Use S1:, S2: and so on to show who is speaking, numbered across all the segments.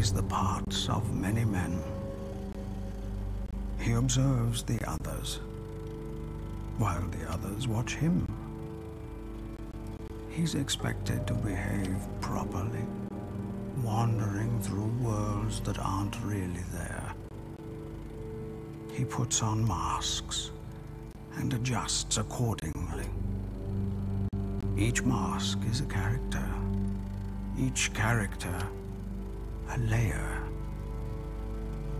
S1: plays the parts of many men. He observes the others, while the others watch him. He's expected to behave properly, wandering through worlds that aren't really there. He puts on masks and adjusts accordingly. Each mask is a character, each character a layer.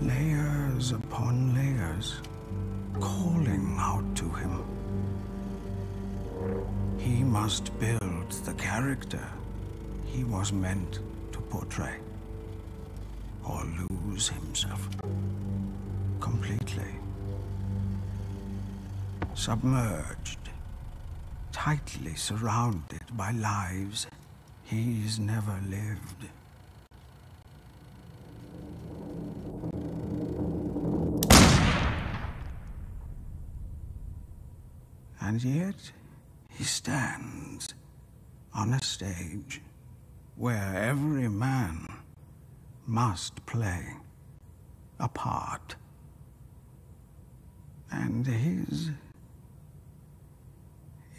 S1: Layers upon layers, calling out to him. He must build the character he was meant to portray, or lose himself completely. Submerged, tightly surrounded by lives he's never lived. And yet, he stands on a stage where every man must play a part. And his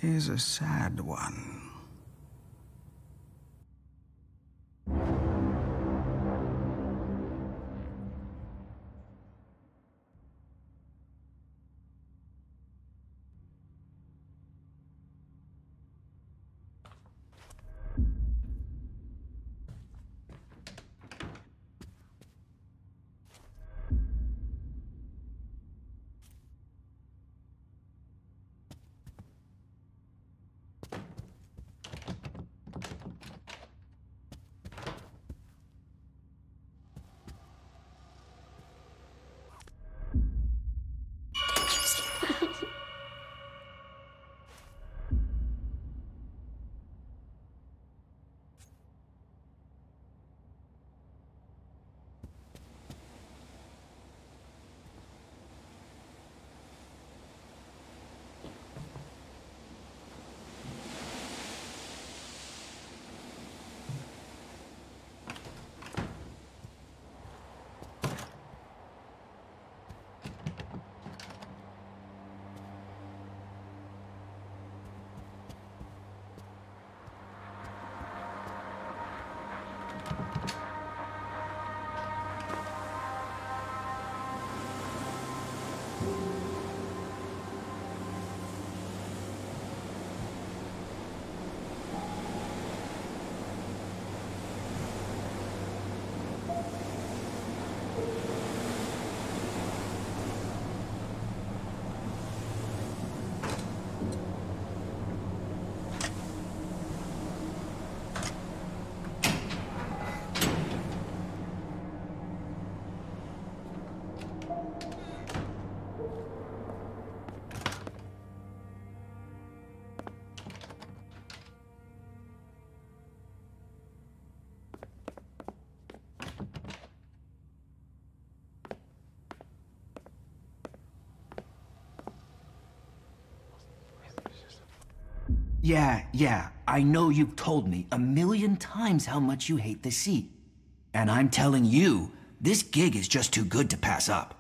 S1: is a sad one.
S2: Yeah, yeah, I know you've told me a million times how much you hate the sea. And I'm telling you, this gig is just too good to pass up.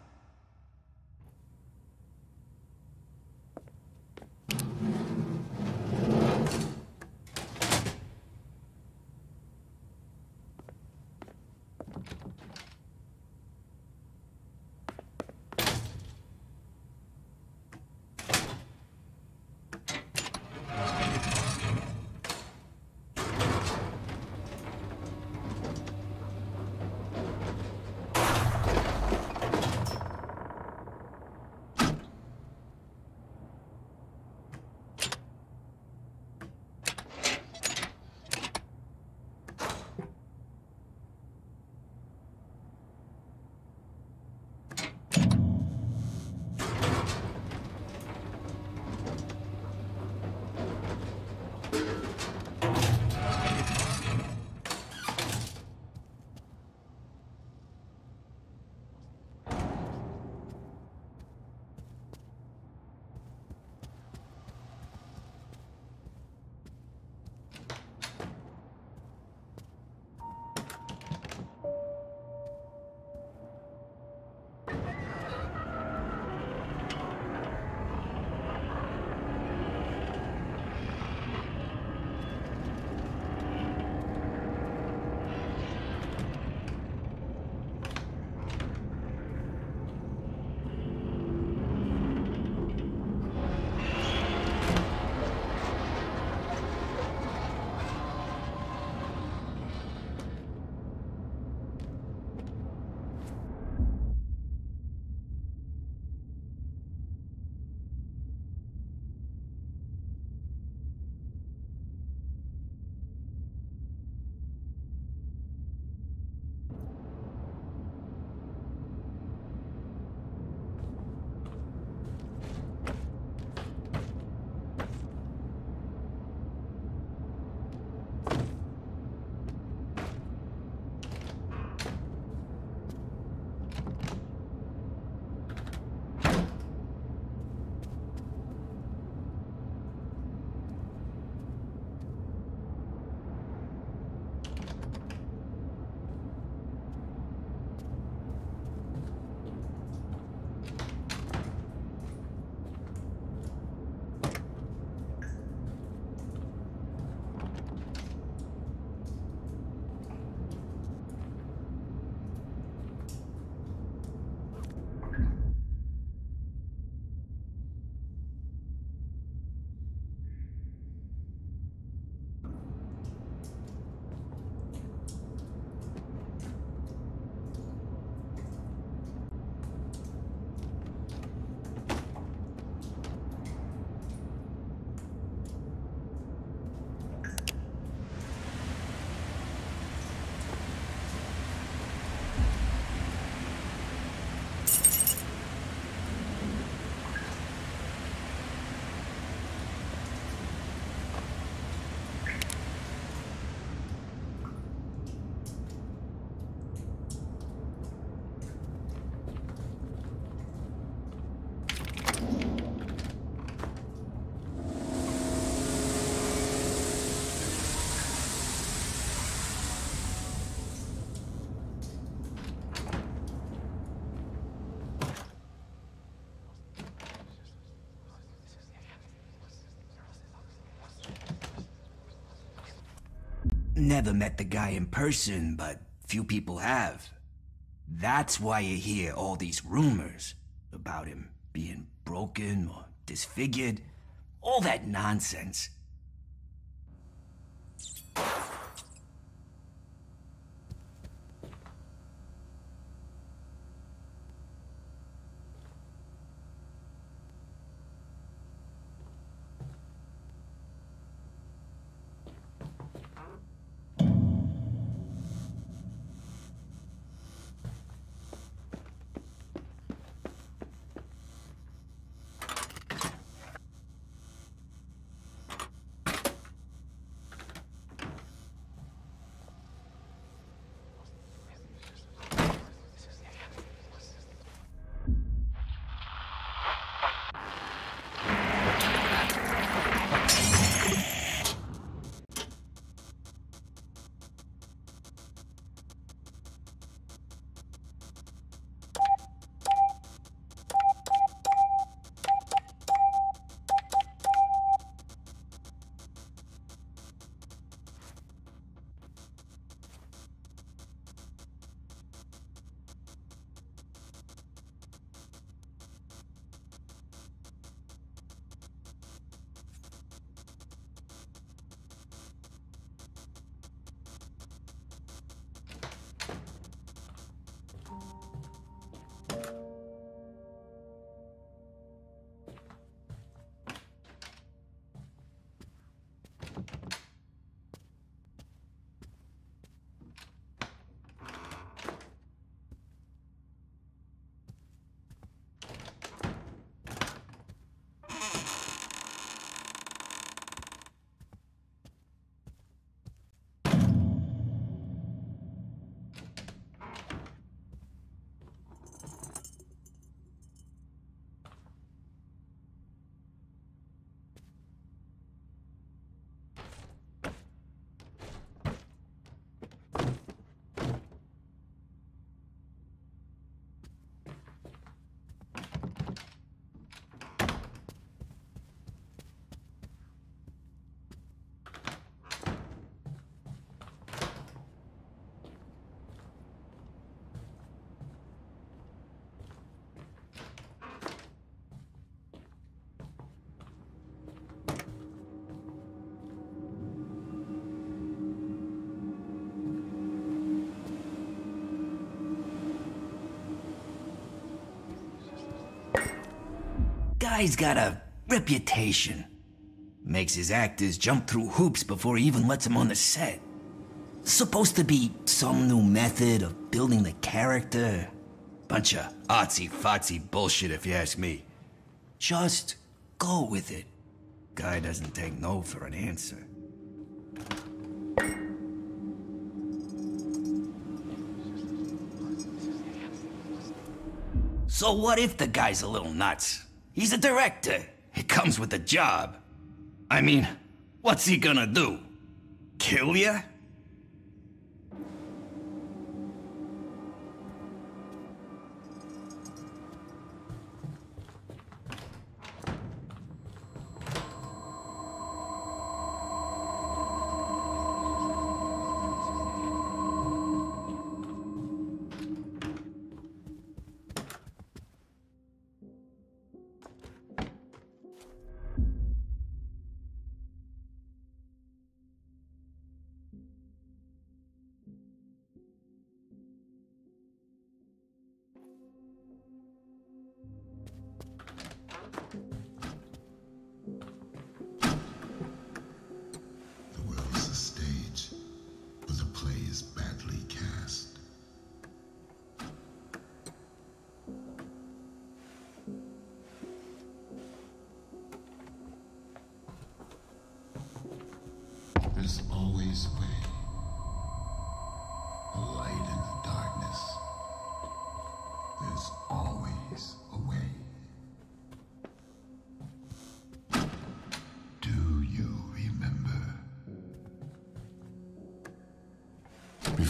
S2: Never met the guy in person, but few people have. That's why you hear all these rumors about him being broken or disfigured, all that nonsense. Guy's got a reputation. Makes his actors jump through hoops before he even lets them on the set. Supposed to be some new method of building the character. Bunch of artsy-fartsy bullshit if you ask me. Just go with it. Guy doesn't take no for an answer. So what if the guy's a little nuts? He's a director. It comes with the job. I mean, what's he gonna do? Kill ya?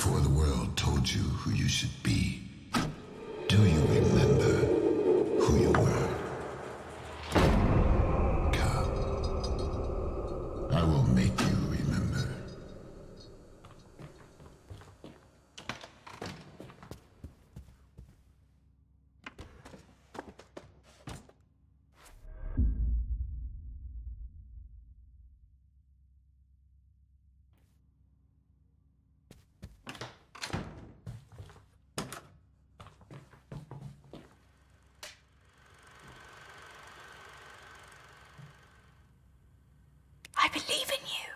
S3: Before the world told you who you should be, do you remember who you were? Come. I will make you remember.
S4: believe in you.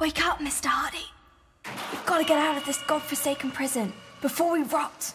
S4: Wake up, Mr. Hardy. We've got to get out of this godforsaken prison before we rot.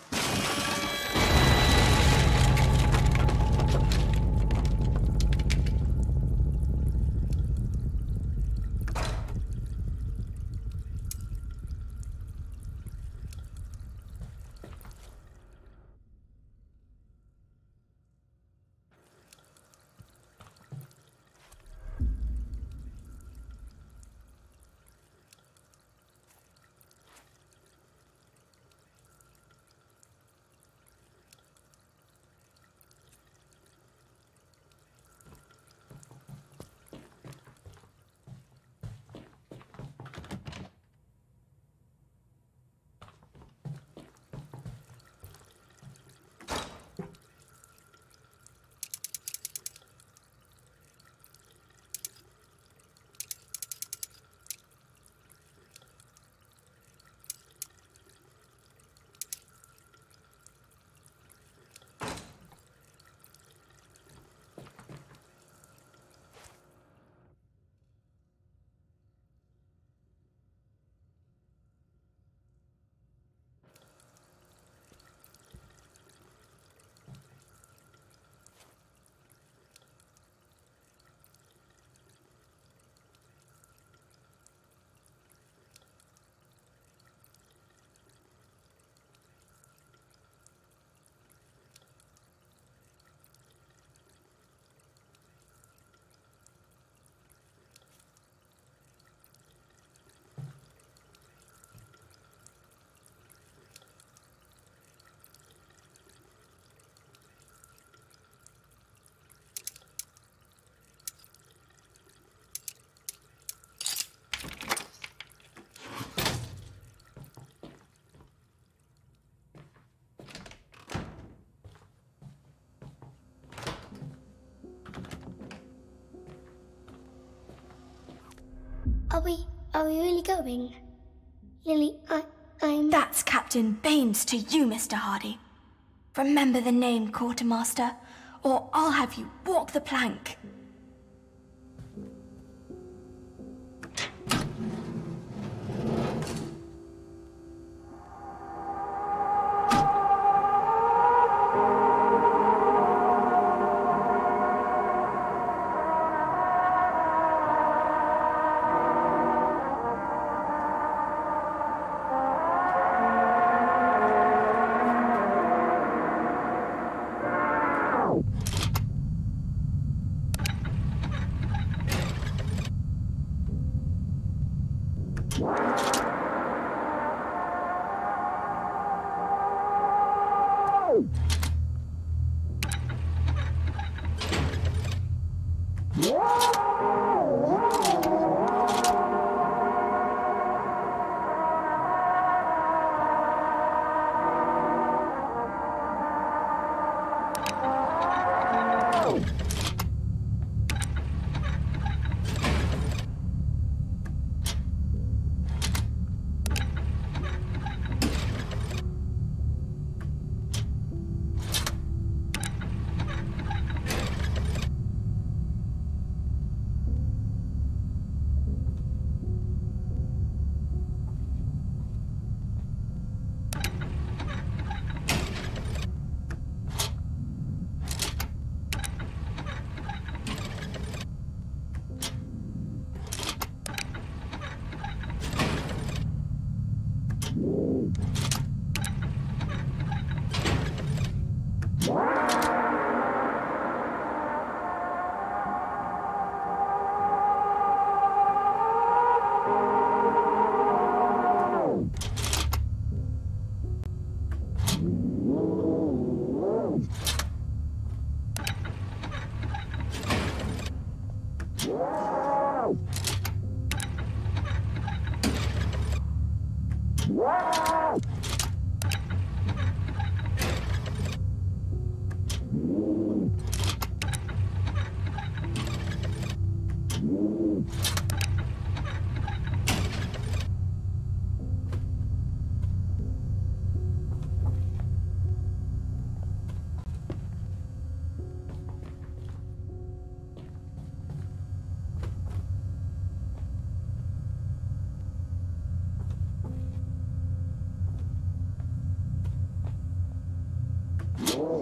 S5: Are we really going? Lily, I I'm
S4: That's Captain Baines to you, Mr. Hardy. Remember the name, Quartermaster, or I'll have you walk the plank.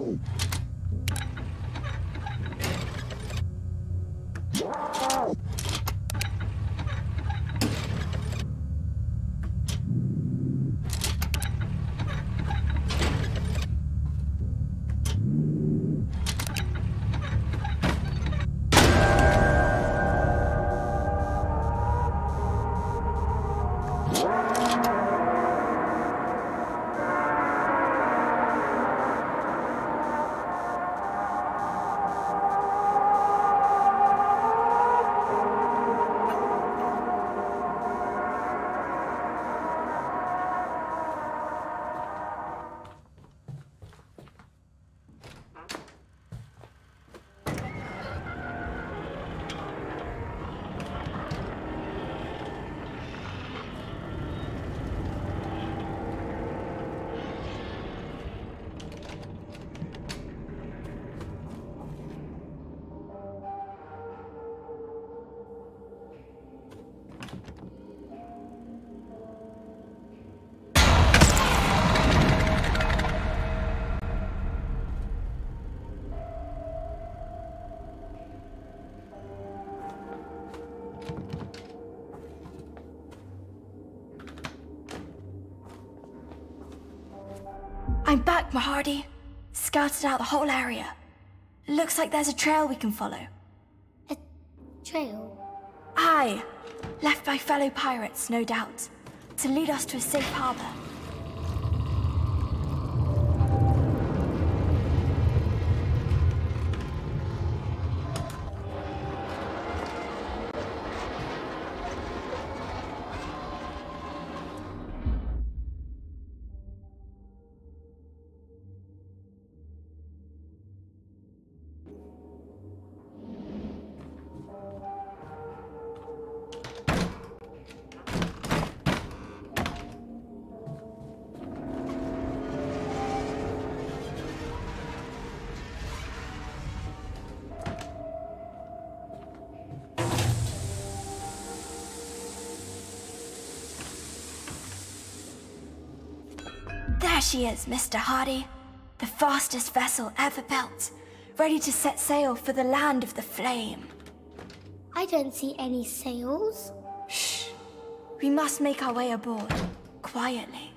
S4: I'm Mahardy. Scouted out the whole area. Looks like there's a trail we can follow.
S5: A trail?
S4: Aye. Left by fellow pirates, no doubt. To lead us to a safe harbor. She is, Mr. Hardy. The fastest vessel ever built. Ready to set sail for the land of the flame.
S5: I don't see any sails.
S4: Shh. We must make our way aboard. Quietly.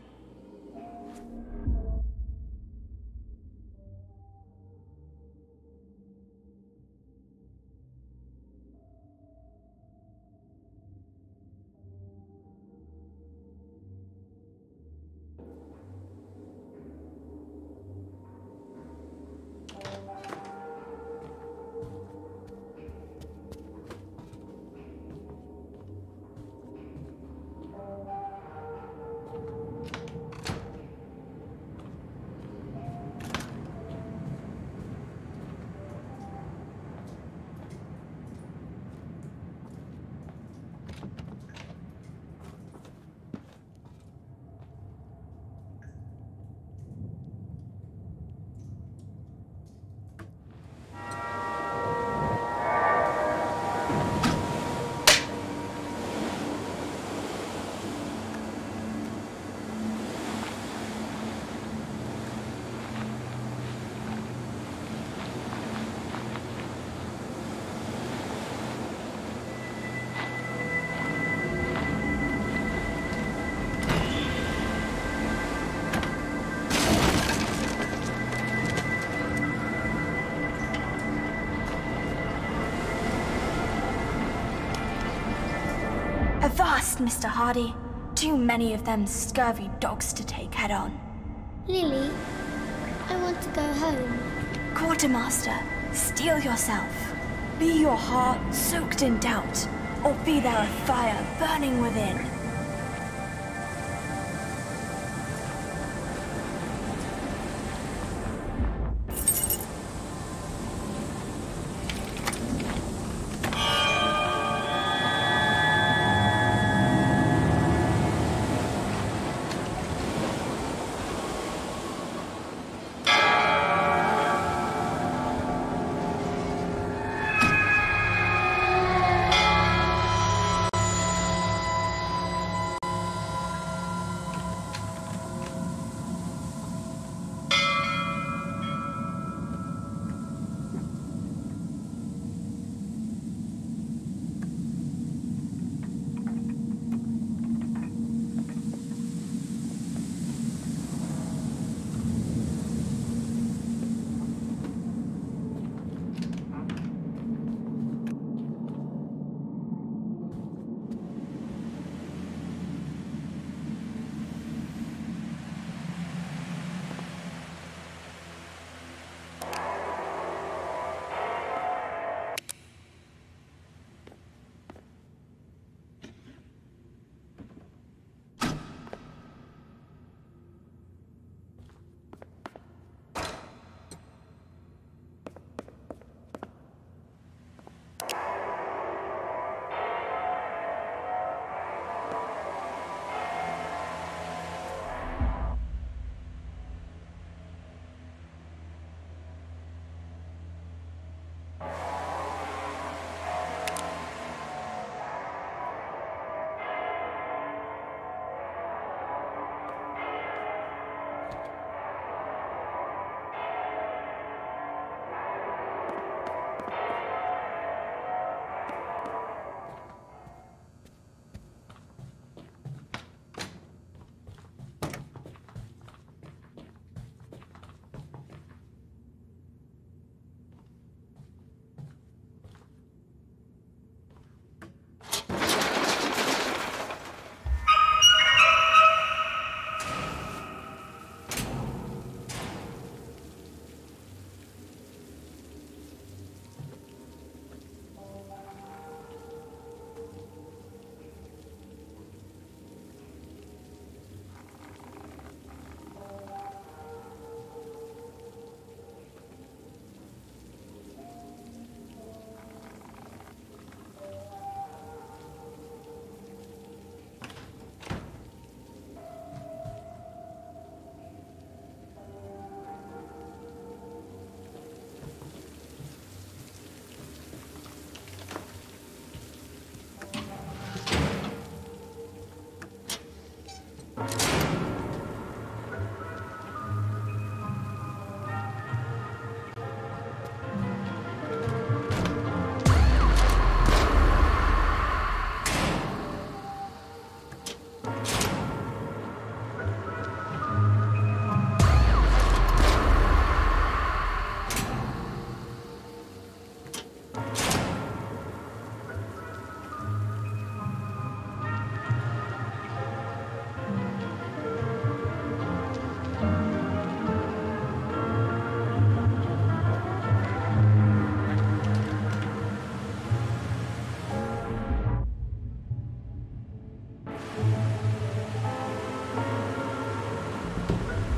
S4: Mr. Hardy. Too many of them scurvy dogs to take head on.
S5: Lily, I want to go home.
S4: Quartermaster, steel yourself. Be your heart soaked in doubt, or be there a fire burning within.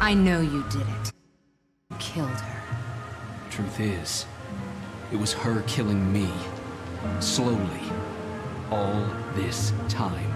S6: I know you did it. You killed her.
S7: Truth is, it was her killing me. Slowly. All this time.